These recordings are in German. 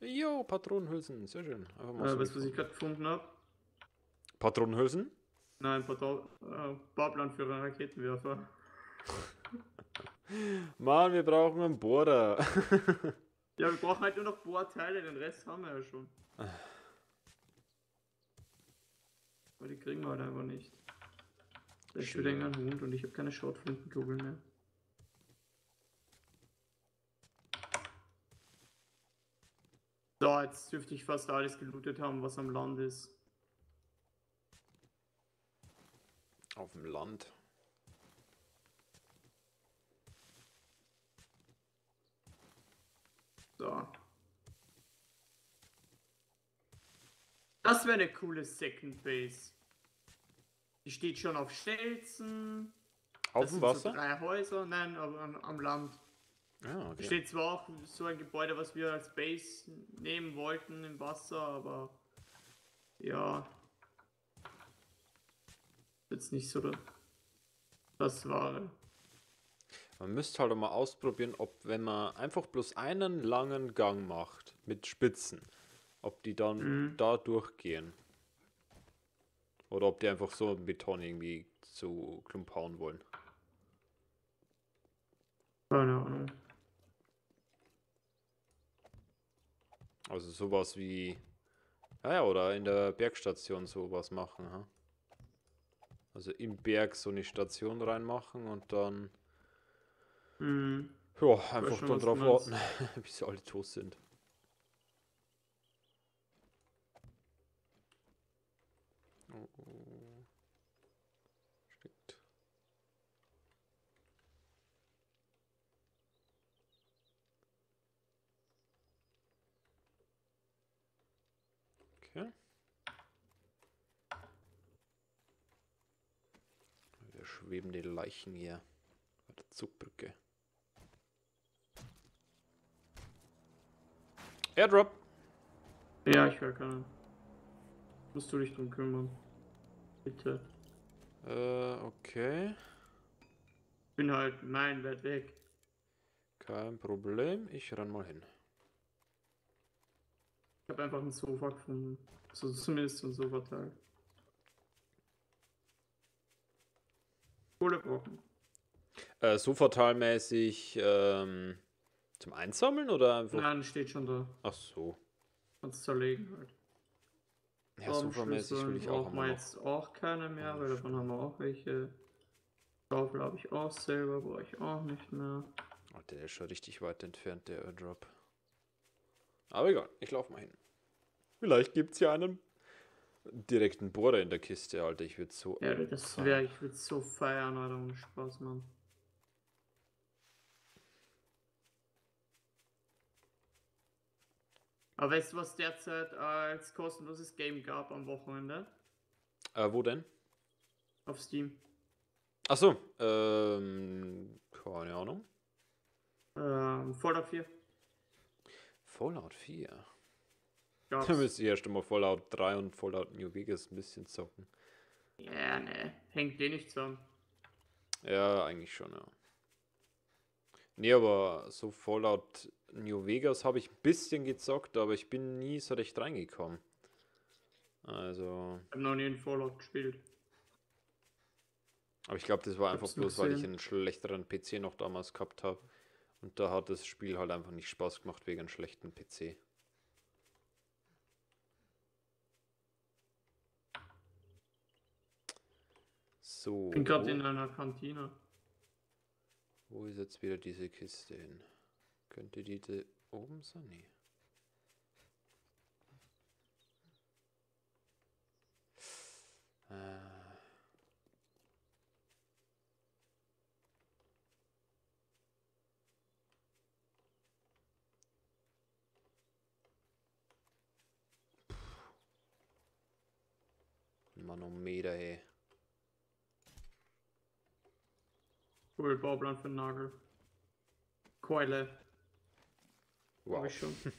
Jo, Patronenhülsen, sehr schön. Einfach mal Äh, weißt du, was ich gerade gefunden habe? Patronenhülsen? Nein, Patron äh, Bauplan für einen Raketenwerfer. Mann, wir brauchen einen Bohrer. Ja, wir brauchen halt nur noch Bohrteile, den Rest haben wir ja schon. Aber die kriegen wir halt einfach nicht. Da ist Schön. wieder ein Hund und ich habe keine Schrotflintenkugeln mehr. So, jetzt dürfte ich fast alles gelootet haben, was am Land ist. Auf dem Land. So. Das wäre eine coole Second Base. Die steht schon auf Stelzen. Auf Das dem sind So Wasser? drei Häuser, nein, aber am Land. Ja, Da okay. steht zwar auch so ein Gebäude, was wir als Base nehmen wollten im Wasser, aber ja. Jetzt nicht so da- das Wahre. Man müsste halt mal ausprobieren, ob wenn man einfach bloß einen langen Gang macht mit Spitzen, ob die dann Mhm. da durchgehen. Oder ob die einfach so Beton irgendwie zu Klump hauen wollen. Keine Ahnung. Also sowas wie. Ja, ja, oder in der Bergstation sowas machen, ha? Also im Berg so eine Station reinmachen und dann. Hm. Ja, einfach dann drauf warten, bis sie alle tot sind. Okay. Wir schwebende Leichen hier bei der Zugbrücke. Airdrop. Ja, ich höre keinen. Musst du dich drum kümmern. Bitte. Äh, okay. Bin halt meilenweit weg. Kein Problem. Ich renn mal hin. Ich habe einfach ein Sofa gefunden. So, zumindest so ein Sofateil. Kohlebrocken. Äh, Sofatalmäßig ähm, zum Einsammeln oder einfach? Nein, steht schon da. Ach so. Kannst zerlegen halt. Ja, Sofamäßig will ich auch brauchen wir jetzt auch keine mehr, weil davon haben wir auch welche. Schaufel habe ich auch selber, brauche ich auch nicht mehr. Oh, der ist schon richtig weit entfernt, der Airdrop. Aber egal, ich laufe mal hin. Vielleicht gibt's ja einen direkten Bohrer in der Kiste, Alter. Ich würde so. Ja, das wäre, ich würde so feiern, Alter, ohne Spaß, Mann. Aber weißt du, was derzeit als kostenloses Game gab am Wochenende? Äh, wo denn? Auf Steam. Ach so. Ähm, keine Ahnung. Ähm, Fallout 4. Fallout 4. Gab's. Da müsste ich erst einmal Fallout 3 und Fallout New Vegas ein bisschen zocken. Ja, ne, hängt eh nicht zusammen. Ja, eigentlich schon, ja. Nee, aber so Fallout New Vegas habe ich ein bisschen gezockt, aber ich bin nie so recht reingekommen. Also, Ich habe noch nie in Fallout gespielt. aber ich glaube, das war einfach bloß, weil ich einen schlechteren PC noch damals gehabt habe. Und da hat das Spiel halt einfach nicht Spaß gemacht wegen einem schlechten PC. So. Bin gerade in einer Kantine. Wo ist jetzt wieder diese Kiste hin? Könnte die da oben sein? Nee. Äh. Manometer, ey. Cool, Bauplan für Nagel. Keule. Wow. Wow. ich schon.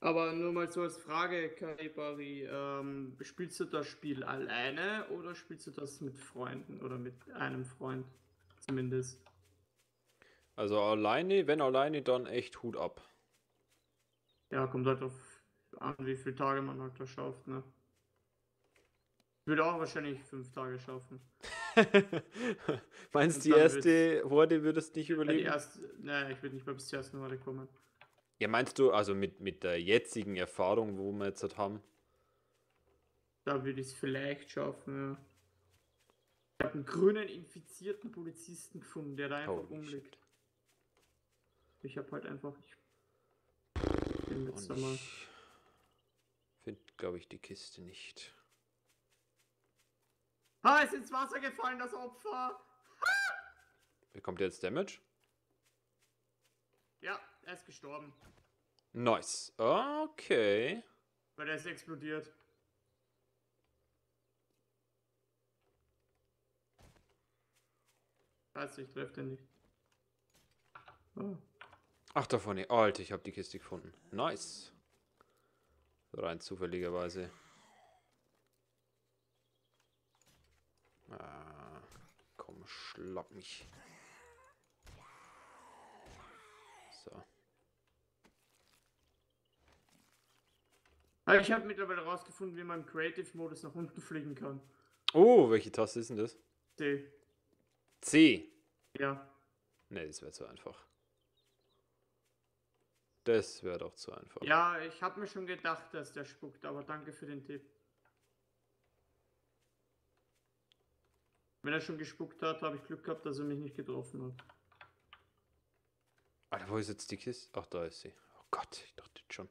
Aber nur mal so als Frage, Karibari, ähm, spielst du das Spiel alleine oder spielst du das mit Freunden oder mit einem Freund zumindest? Also alleine, wenn alleine, dann echt Hut ab. Ja, kommt halt auf an, wie viele Tage man halt da schafft, ne? Ich würde auch wahrscheinlich fünf Tage schaffen. Meinst Und die erste Horde würdest nicht Ja, überleben? erste, ne, ich würde nicht mal bis zur ersten Horde kommen. Ja, meinst du, also mit, mit der jetzigen Erfahrung, wo wir jetzt halt haben? Da würde ich es vielleicht schaffen, ja. Ich habe einen grünen infizierten Polizisten gefunden, der da einfach Holy umliegt. Ich habe halt einfach. Ich bin jetzt ich finde, glaube ich, die Kiste nicht. Ah, ist ins Wasser gefallen, das Opfer! Bekommt er jetzt Damage? Ja, er ist gestorben, Nice. Okay. weil er ist explodiert. Scheiße, ich treffe den nicht. Oh. Ach, da vorne. Alter, ich habe die Kiste gefunden. Nice. Rein zufälligerweise. Ah, schlapp mich. So. Aber ich habe mittlerweile rausgefunden, wie man im Creative-Modus nach unten fliegen kann. Oh, welche Taste ist denn das? C. C. Ja. Ne, das wäre zu einfach. Das wäre doch zu einfach. Ja, ich habe mir schon gedacht, dass der spuckt, aber danke für den Tipp. Wenn er schon gespuckt hat, habe ich Glück gehabt, dass er mich nicht getroffen hat. Alter, wo ist jetzt die Kiste? Ach, da ist sie. Oh Gott, ich dachte schon.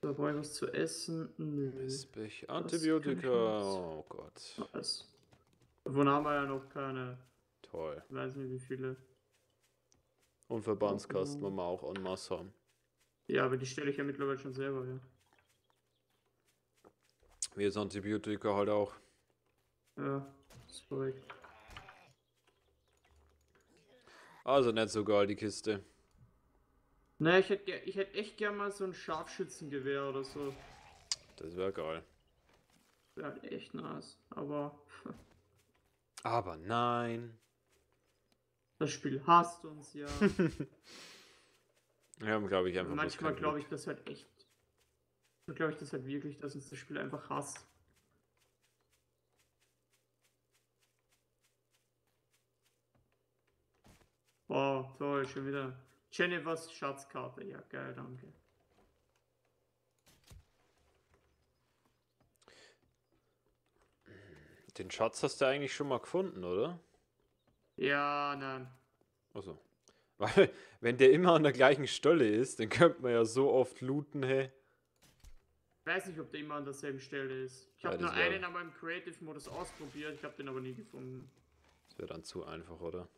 Da brauche ich was zu essen. Nö. Ich Antibiotika. Oh Gott. Was? Davon haben wir ja noch keine. Toll. Ich weiß nicht wie viele. Und Verbandskasten Oh. wollen wir auch en masse haben. Ja, aber die stelle ich ja mittlerweile schon selber, ja. Wie das Antibiotika halt auch. Ja, ist korrekt. Also nicht so geil, die Kiste. Ne, ich hätte ich hätt echt gern mal so ein Scharfschützengewehr oder so. Das wäre geil. Wäre halt echt nice. Aber Aber nein. das Spiel hasst uns ja. Wir haben, glaube ich, einfach Manchmal glaube ich das halt echt. Glaube ich das halt wirklich, dass uns das Spiel einfach hasst. Wow, toll, schon wieder. Jennifers Schatzkarte, ja geil, danke. Den Schatz hast du eigentlich schon mal gefunden, oder? Ja, nein. Also. Weil, wenn der immer an der gleichen Stelle ist, dann könnte man ja so oft looten, hey. Ich weiß nicht, ob der immer an derselben Stelle ist. Ich Ja, habe das nur einen einmal im Creative-Modus ausprobiert, ich habe den aber nie gefunden. Das wäre dann zu einfach, oder?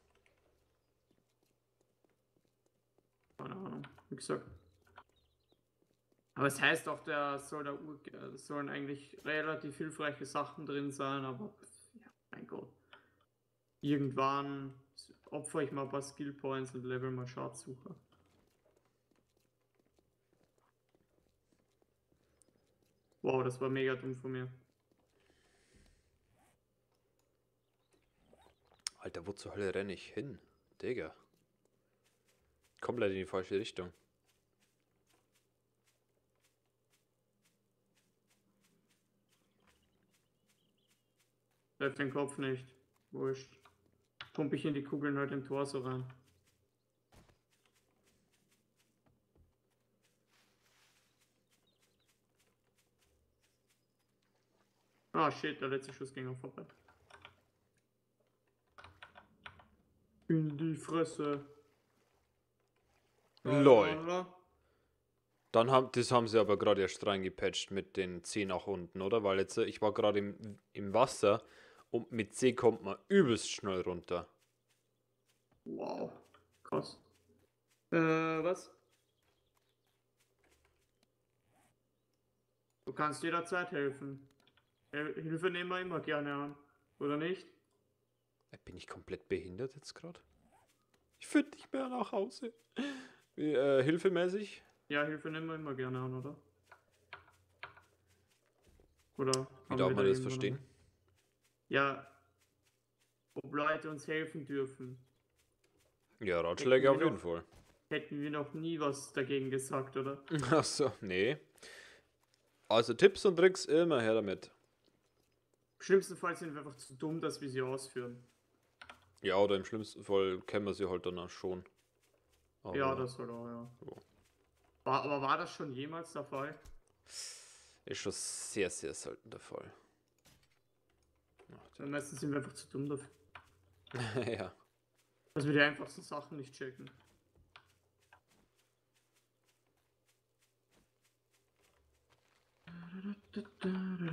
Keine Ahnung, wie gesagt. Aber es heißt auch, da soll da Ur äh, sollen eigentlich relativ hilfreiche Sachen drin sein, aber ja, mein Gott. Irgendwann opfer ich mal ein paar Skill Points und level mal Schatzsucher. Wow, das war mega dumm von mir. Alter, wo zur Hölle renne ich hin? Digga. Komplett in die falsche Richtung. Treff den Kopf nicht. Wurscht. Pump ich in die Kugeln halt im Tor so rein. Ah shit, der letzte Schuss ging auch vorbei. In die Fresse. Lol. Dann haben, das haben sie aber gerade erst reingepatcht mit den C nach unten, oder? Weil jetzt, äh, ich war gerade im, im Wasser und mit C kommt man übelst schnell runter. Wow. Krass. Äh, was? Du kannst jederzeit helfen. Hel- Hilfe nehmen wir immer gerne an. Oder nicht? Äh, Bin ich komplett behindert jetzt gerade? Ich finde nicht mehr nach Hause. Wie, äh, hilfemäßig? Ja, Hilfe nehmen wir immer gerne an, oder? Oder? Wie darf man da das verstehen? Ja. Ob Leute uns helfen dürfen. Ja, Ratschläge auf jeden noch- Fall. Hätten wir noch nie was dagegen gesagt, oder? Achso, nee. Also Tipps und Tricks immer her damit. Im schlimmsten Fall sind wir einfach zu dumm, dass wir sie ausführen. Ja, oder im schlimmsten Fall kennen wir sie halt danach schon. Aber ja, das halt auch, ja. Ja. War, aber war das schon jemals der Fall? ist schon sehr, sehr selten der Fall. Weil meistens sind wir einfach zu dumm dafür. ja. Dass wir die einfachsten Sachen nicht checken.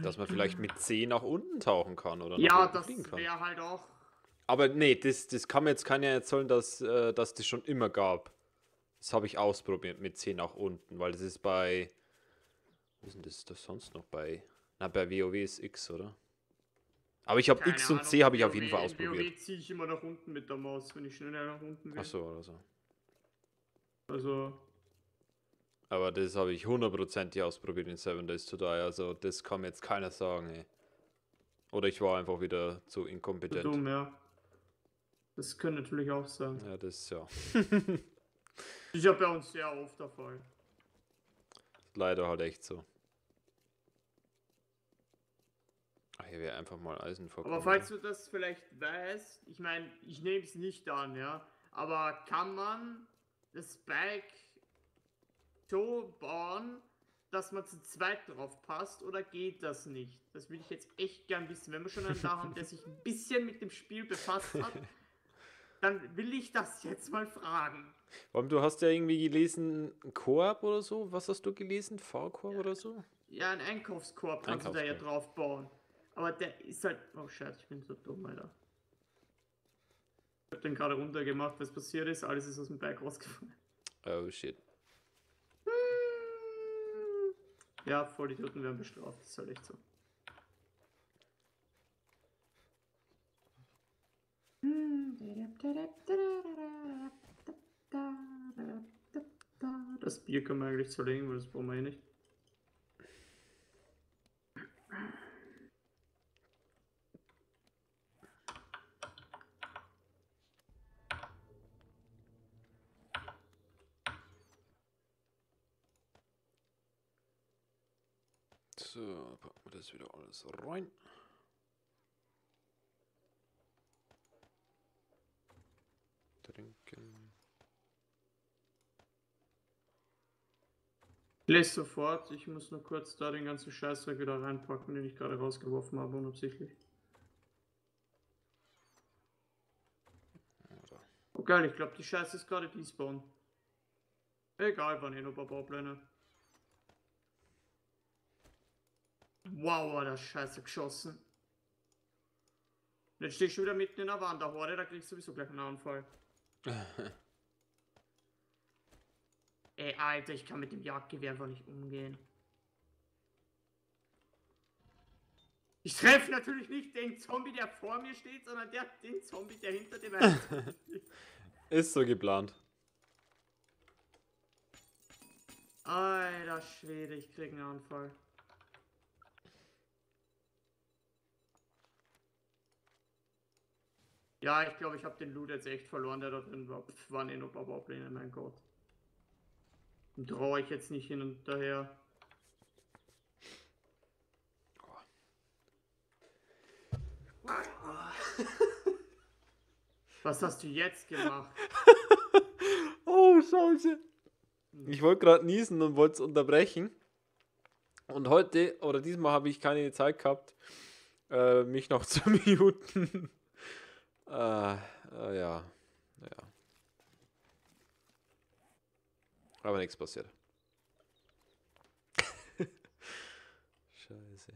Dass man vielleicht mit C nach unten tauchen kann oder Ja, das wäre halt auch. Aber nee, das, das kann mir jetzt keiner erzählen, dass, äh, dass das schon immer gab. Das habe ich ausprobiert mit C nach unten, weil das ist bei. Wo ist denn das, das sonst noch bei? Na, bei WoW ist X, oder? Aber ich habe X und Ahnung, C habe ich auf jeden Fall ausprobiert. WoW ziehe ich immer nach unten mit der Maus, wenn ich schneller nach unten will. Ach so, oder so. Also, Aber das habe ich hundertprozentig ausprobiert in Seven Days to Die. Also das kann mir jetzt keiner sagen, ey. Oder ich war einfach wieder zu zu inkompetent. dumm, ja. Das könnte natürlich auch sein. Ja, das ja. Ist ja bei uns sehr oft der Fall. Leider halt echt so. Ach, hier wäre einfach mal Eisen vorkommen. Aber falls du das vielleicht weißt, ich meine, ich nehme es nicht an, ja. Aber kann man das Bike so bauen, dass man zu zweit drauf passt oder geht das nicht? Das würde ich jetzt echt gern wissen. Wenn wir schon einen da haben, der sich ein bisschen mit dem Spiel befasst hat, dann will ich das jetzt mal fragen. Allem, du hast ja irgendwie gelesen, Koop oder so. Was hast du gelesen? V-Koop oder so? Ja, einen Einkaufskorb kannst du da ja Einkaufskorb. drauf bauen. Aber der ist halt. Oh Scheiße, ich bin so dumm, Alter. Ich hab den gerade runtergemacht, was passiert ist. Alles ist aus dem Berg rausgefallen. Oh shit. Ja, Vollidioten werden bestraft, das ist halt echt so. Das Bier können wir eigentlich zerlegen, weil das brauchen wir eh nicht. So, packen wir das wieder alles rein. Trinken. Ich lese sofort, ich muss nur kurz da den ganzen Scheißdreck wieder reinpacken, den ich gerade rausgeworfen habe, unabsichtlich. Oh geil, ich glaube die Scheiße ist gerade despawn. Egal, waren eh nur ein paar Baupläne. Wow, war das Scheiße geschossen. Jetzt stehe ich schon wieder mitten in der Wanderhorde, da kriegst du sowieso gleich einen Anfall. Ey, Alter, ich kann mit dem Jagdgewehr einfach nicht umgehen. Ich treffe natürlich nicht den Zombie, der vor mir steht, sondern der, den Zombie, der hinter dem einen Ist so geplant. Alter Schwede, ich krieg einen Anfall. Ja, ich glaube, ich habe den Loot jetzt echt verloren, der da drin war. Pff, waren eh nur paar Baupläne, mein Gott. Den traue ich jetzt nicht hin und daher. Was hast du jetzt gemacht? Oh, Scheiße. Ich wollte gerade niesen und wollte es unterbrechen. Und heute, oder diesmal habe ich keine Zeit gehabt, äh, mich noch zu muten. Äh, äh, ja. Ja. Aber nichts passiert. Scheiße.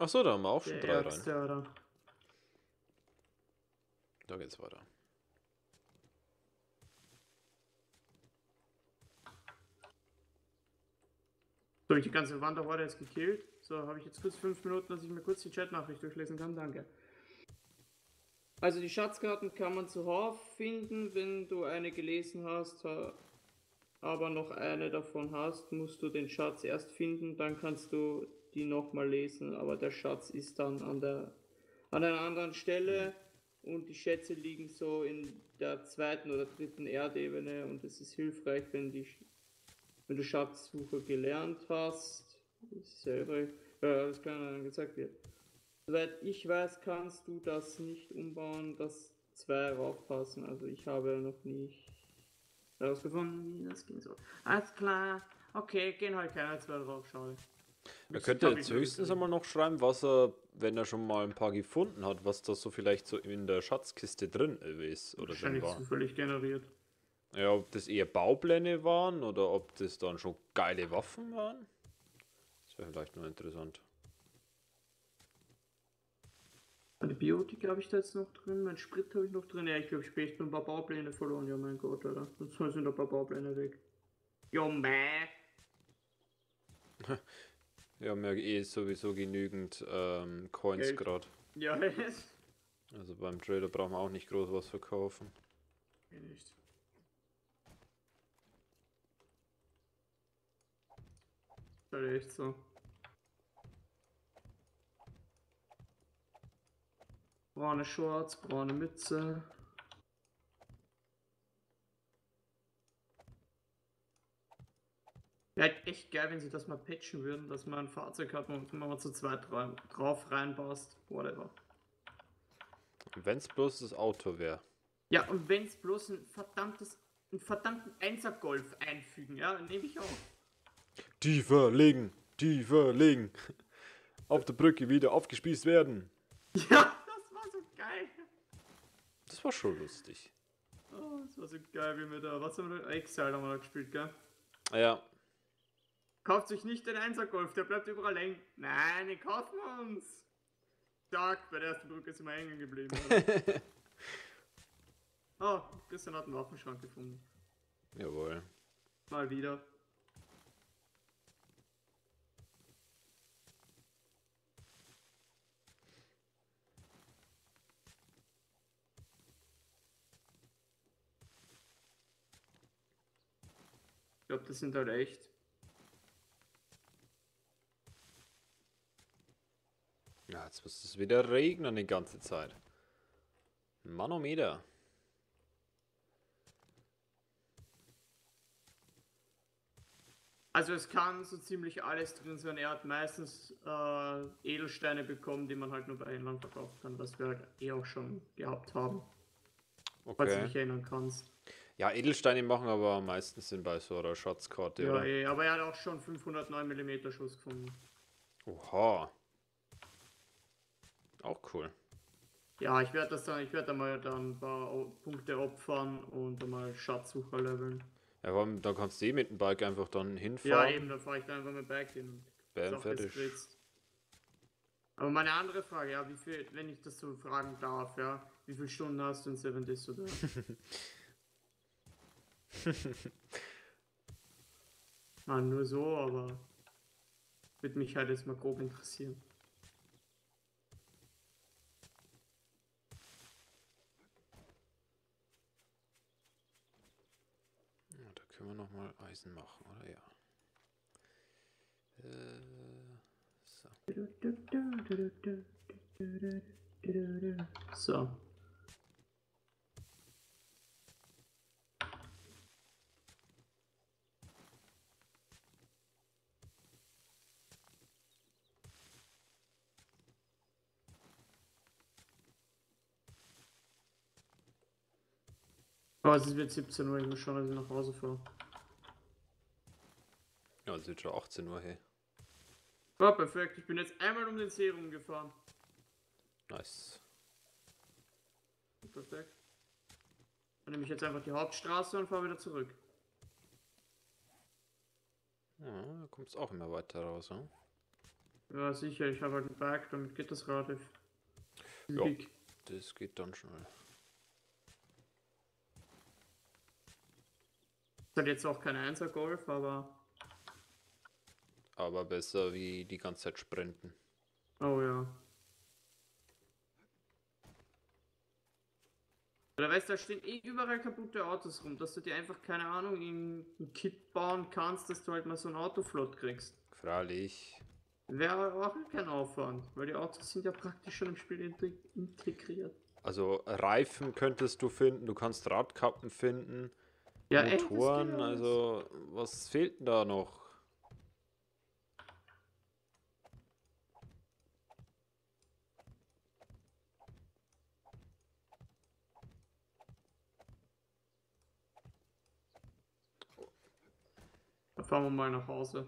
Ach so, da haben wir auch schon Der drei rein. Ärgste, Alter. Da geht's weiter. So, ich die ganze Wanderhorde jetzt gekillt. So, habe ich jetzt kurz fünf Minuten, dass ich mir kurz die Chatnachricht durchlesen kann. Danke. Also die Schatzkarten kann man zuhauf finden, wenn du eine gelesen hast, ha- aber noch eine davon hast, musst du den Schatz erst finden, dann kannst du die nochmal lesen, aber der Schatz ist dann an der an einer anderen Stelle und die Schätze liegen so in der zweiten oder dritten Erdebene und es ist hilfreich, wenn, die, wenn du Schatzsucher gelernt hast. Ist ja übrig, äh, das kann dann gesagt werden. Soweit ich weiß, kannst du das nicht umbauen, dass zwei raufpassen. Also ich habe noch nicht herausgefunden, wie das gehen soll. Alles klar. Okay, gehen halt keine zwei drauf, schade. Er könnte jetzt höchstens einmal noch schreiben, was er, wenn er schon mal ein paar gefunden hat, was da so vielleicht so in der Schatzkiste drin ist oder Wahrscheinlich war. zufällig generiert. Ja, ob das eher Baupläne waren oder ob das dann schon geile Waffen waren. Das wäre vielleicht nur interessant. Biotik habe ich da jetzt noch drin, mein Sprit habe ich noch drin. Ja, ich glaube, ich habe echt ein paar Baupläne verloren. Ja, mein Gott, Alter. Jetzt sind ein paar Baupläne weg. Jo, meh. Ja eh sowieso genügend ähm, Coins gerade. Ja, jetzt. Also beim Trader brauchen wir auch nicht groß was verkaufen. Eh nicht. Ist halt echt so. Braune Shorts, braune Mütze. Wäre halt echt geil, wenn sie das mal patchen würden, dass man ein Fahrzeug hat, wo man mal zu zweit drauf reinpasst. Whatever. Wenn es bloß das Auto wäre. Ja, und wenn es bloß ein verdammtes, einen verdammten Einser-Golf einfügen, ja, nehme ich auch. Tiefer legen, tiefer legen. Auf der Brücke wieder aufgespießt werden. Ja, das war so geil. Das war schon lustig. Oh, das war so geil, wie wir da, was haben wir da, Exile haben wir da gespielt, gell? Ja, Kauft sich nicht den Einser-Golf, der bleibt überall hängen. Nein, den kaufen wir uns. Stark, bei der ersten Brücke sind wir hängen geblieben. oh, Christian hat einen Waffenschrank gefunden. jawohl. Mal wieder. Glaube, das sind halt echt. Ja, jetzt muss es wieder regnen die ganze Zeit. Manometer. Also es kann so ziemlich alles drin sein. Er hat meistens äh, Edelsteine bekommen, die man halt nur bei Händlern verkaufen kann, was wir halt eh auch schon gehabt haben, falls du Okay. dich erinnern kannst. Ja, Edelsteine machen aber meistens Sinn bei so einer Schatzkarte, Ja, oder? aber er hat auch schon 509 mm Schuss gefunden. Oha. Auch cool. Ja, ich werde das dann, ich werde da mal dann ein paar Punkte opfern und dann mal Schatzsucher leveln. Ja, vor allem, da kannst du eh mit dem Bike einfach dann Ja, hinfahren. eben, da fahre ich dann einfach mit Bike hin Bam, fertig. Aber meine andere Frage, ja, wie viel, wenn ich das so fragen darf, ja, wie viele Stunden hast du in Seven Days oder? Nein, nur so, aber würde mich halt jetzt mal grob interessieren. Ja, da können wir nochmal Eisen machen, oder? Ja. Äh, so. So. Oh, es wird 17 Uhr, ich muss schon, dass ich nach Hause fahre. Ja, es ist schon 18 Uhr, hey. Oh, perfekt, ich bin jetzt einmal um den See rumgefahren. Nice. Perfekt. Dann nehme ich jetzt einfach die Hauptstraße und fahre wieder zurück. Ja, da kommt es auch immer weiter raus, ne? Ja, sicher, ich habe halt ein Bike, damit geht das relativ. Ja. Das geht dann schnell. Ist halt jetzt auch kein 1er Golf, aber. Aber besser wie die ganze Zeit sprinten. Oh ja. Oder weißt du, da stehen eh überall kaputte Autos rum, dass du dir einfach, keine Ahnung, in ein Kit bauen kannst, dass du halt mal so ein Auto flott kriegst. Freilich. Wäre auch kein Aufwand, weil die Autos sind ja praktisch schon im Spiel integ- integriert. Also Reifen könntest du finden, du kannst Radkappen finden, Ja, Motoren, also was fehlt denn da noch? Dann fahren wir mal nach Hause.